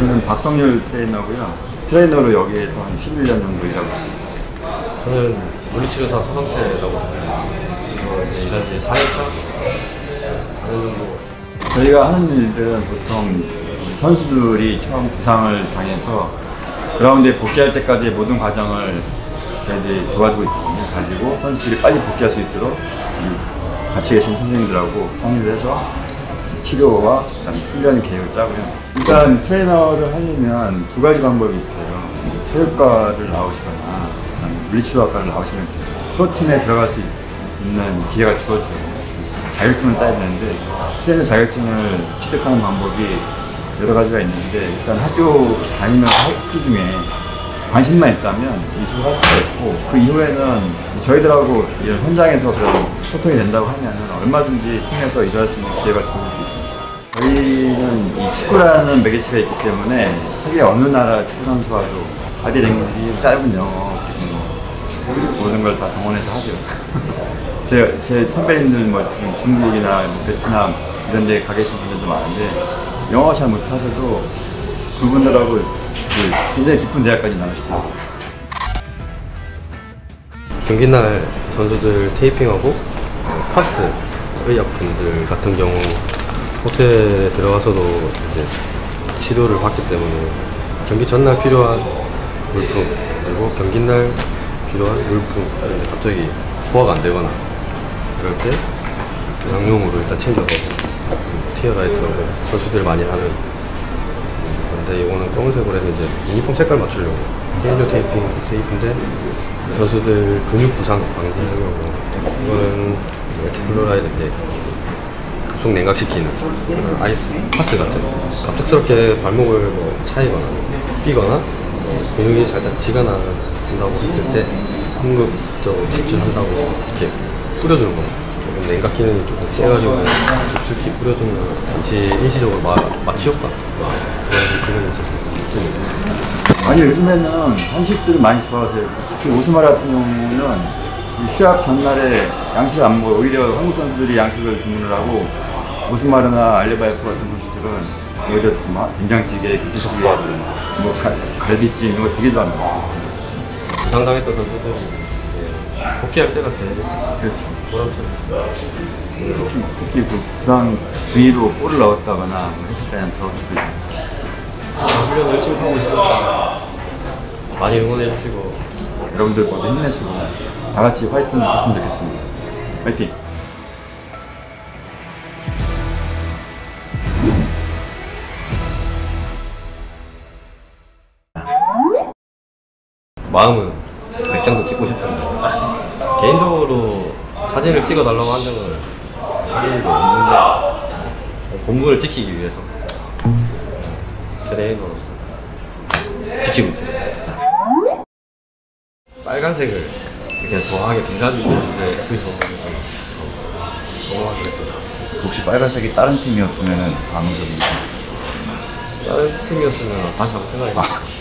저는 박성률 트레이너고요. 트레이너로 여기에서 한 11년 정도 일하고 있습니다. 저는 물리치료사 서성태라고 합니다. 이제 일한 지 4년차? 4년 정도. 저희가 하는 일들은 보통 선수들이 처음 부상을 당해서 그라운드에 복귀할 때까지의 모든 과정을 저희들이 도와주고 있거든요. 가지고 선수들이 빨리 복귀할 수 있도록 이 같이 계신 선생님들하고 상의를 해서 치료와 훈련 계획을 짜고요. 일단 트레이너를 하려면 두 가지 방법이 있어요. 체육과를 나오시거나 물리치료학과를 나오시면 프로팀에 들어갈 수 있는 기회가 주어져요. 자격증을 따야 되는데 트레이너 자격증을 취득하는 방법이 여러 가지가 있는데 일단 학교 다니면서 학기 중에 관심만 있다면 이수를 할 수가 있고 그 이후에는 저희들하고 현장에서 소통이 된다고 하면 얼마든지 통해서 일할 수 있는 기회가 주어질 수 있습니다. 저희는 이 축구라는 매개체가 있기 때문에 세계 어느 나라 축구 선수와도 바디 랭귀지 짧은 영어 모든 걸 다 동원해서 하죠. 제, 제 선배님들 뭐 중국이나 뭐 베트남 이런 데 가 계신 분들도 많은데 영어 잘 못하셔도 그분들하고 그 굉장히 깊은 대화까지 나누시더라고요. 경기날 선수들 테이핑하고 어, 파스 의약분들 같은 경우 호텔에 들어가서도 이제 치료를 받기 때문에 경기 전날 필요한 물품 그리고 경기 날 필요한 물품 갑자기 소화가 안 되거나 그럴 때 양용으로 일단 챙겨서 티어라이트하고 선수들 많이 하는 근데 이거는 검은색으로 해서 이제 유니폼 색깔 맞추려고. 페인저 테이핑 테이프인데 선수들 근육 부상 방지하려고. 이거는 이렇게 chloride 이렇게 급속 냉각시키는 그런 아이스 파스 같은 갑작스럽게 발목을 뭐 차이거나 삐거나 뭐 근육이 살짝 지가 난다고 했을 때 응급적으로 지혈한다고 이렇게 뿌려주는 겁니다 조금 냉각 기능이 조금 세가지고 깊숙이 뿌려주면 잠시 일시적으로 마, 마취 효과 그런 기능이 있어서 좀 아니 요즘에는 한식들이 많이 좋아하세요. 특히 오스마 같은 경우는 이 시합 전날에 양식을 안 먹어요. 오히려 한국 선수들이 양식을 주문을 하고 오스마르나 알레바이프 같은 선수들은 오히려 막 된장찌개, 김치찌개, 뭐 갈, 갈비찜 이런 거 되게 좋아합니다. 부상당했던 선수들이 이제 복귀할 때가 제일 그렇죠. 보람차죠. 특히, 특히 그 부상 부위로 골을 넣었다거나 뭐 했을 때는 더 기쁘죠. 훈련 열심히 하고 있으니까 많이 응원해 주시고 여러분들 모두 힘내시고 다 같이 화이팅 했으면 좋겠습니다. 화이팅! 마음은 백장도 찍고 싶은데 개인적으로 사진을 찍어달라고 한 적은 한 일도 없는데 본분을 지키기 위해서 트레이너로서 지키고 있습니다. 빨간색을 되게 좋아하게 돼가지고 이제 여기서 것 같아요. 혹시 빨간색이 다른 팀이었으면 안 오셨는지 다른 팀이었으면 다시 한번 생각해 볼게요.